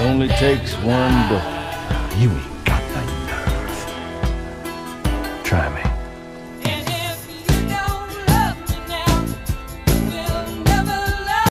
It only takes one but You ain't got the nerve. Try me.